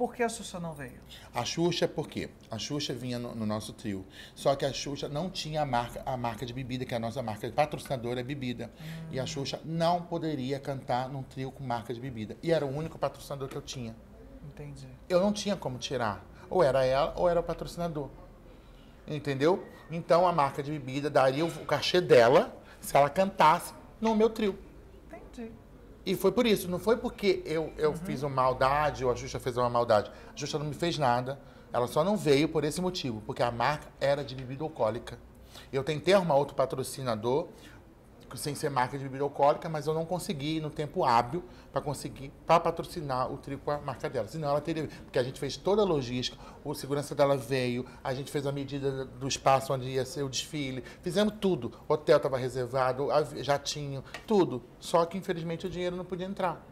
Por que a Xuxa não veio? A Xuxa, por quê? A Xuxa vinha no, no nosso trio. Só que a Xuxa não tinha a marca, a marca de bebida, que é a nossa marca patrocinadora é bebida. Hum. E a Xuxa não poderia cantar num trio com marca de bebida. E era o único patrocinador que eu tinha. Entendi. Eu não tinha como tirar. Ou era ela, ou era o patrocinador. Entendeu? Então a marca de bebida daria o cachê dela se ela cantasse no meu trio. Entendi. E foi por isso, não foi porque eu, eu uhum. fiz uma maldade ou a Xuxa fez uma maldade. A Xuxa não me fez nada. Ela só não veio por esse motivo, porque a marca era de bebida alcoólica. Eu tentei arrumar outro patrocinador, sem ser marca de bebida alcoólica, mas eu não consegui no tempo hábil para conseguir para patrocinar o trio com a marca dela. Senão ela teria, porque a gente fez toda a logística, o segurança dela veio, a gente fez a medida do espaço onde ia ser o desfile, fizemos tudo. O hotel estava reservado, jatinho, tudo. Só que infelizmente o dinheiro não podia entrar.